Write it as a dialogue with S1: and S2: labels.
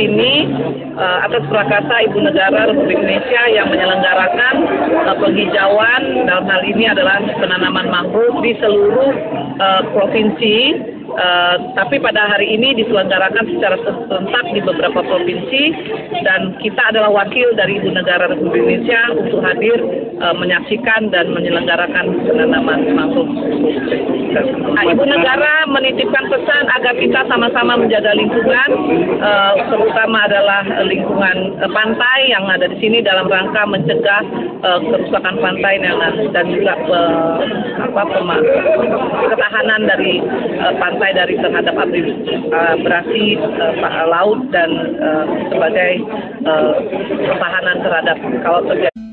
S1: sini uh, atas prakasa Ibu Negara Republik Indonesia yang menyelenggarakan uh, penghijauan dalam hal ini adalah penanaman mangrove di seluruh uh, provinsi Uh, tapi pada hari ini diselenggarakan secara serentak di beberapa provinsi dan kita adalah wakil dari Ibu Negara Republik Indonesia untuk hadir uh, menyaksikan dan menyelenggarakan penanaman mangrove. Nah, Ibu Negara menitipkan pesan agar kita sama-sama menjaga lingkungan, uh, terutama adalah lingkungan uh, pantai yang ada di sini dalam rangka mencegah uh, kerusakan pantai dan, juga apa, ketahanan dari pantai dari terhadap abrasi uh, laut dan sebagai pertahanan terhadap kalau terjadi